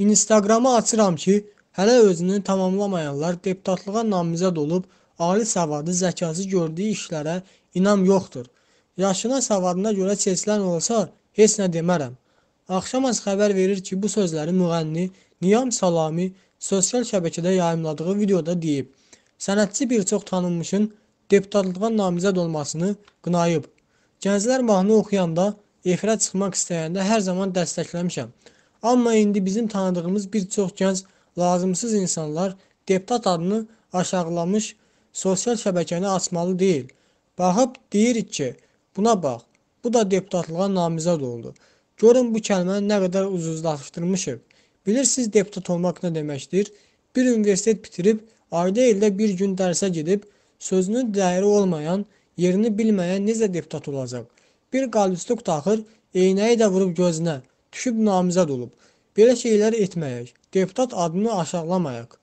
Instagramı açıram ki, hələ özünü tamamlamayanlar deputatlığa namizəd olub, ali savadı, zəkası gördüyü işlərə inam yoxdur. Yaşına, savadına görə seçilən olsa, heç nə demərəm. Axşamaz xəbər verir ki, bu sözləri müğənni Niyam Salami sosial şəbəkədə yayımladığı videoda deyib. Sənətçi bir çox tanınmışın deputatlığa namizəd olmasını qınayıb. Gənclər mahnı oxuyanda, efirə çıxmaq istəyəndə hər zaman dəstəkləmişəm. Amma indi bizim tanıdığımız bir çox gənc lazımsız insanlar deputat adını aşağılamış sosial şəbəkəni açmalı deyil. Baxıb deyirik ki, buna bax, bu da deputatlığa namizəd oldu. Görün bu kəlməni nə qədər ucuzlaşdırmışıq. Bilirsiniz deputat olmaq nə deməkdir? Bir universitet bitirib, ayda ildə bir gün dərsə gedib, sözünün dəyəri olmayan, yerini bilməyən necə deputat olacaq? Bir qalstuk taxır, eynəyi də vurub gözünə, düşüb namizəd olub. Belə şeylər etməyək. Deputat adını aşağılamayaq.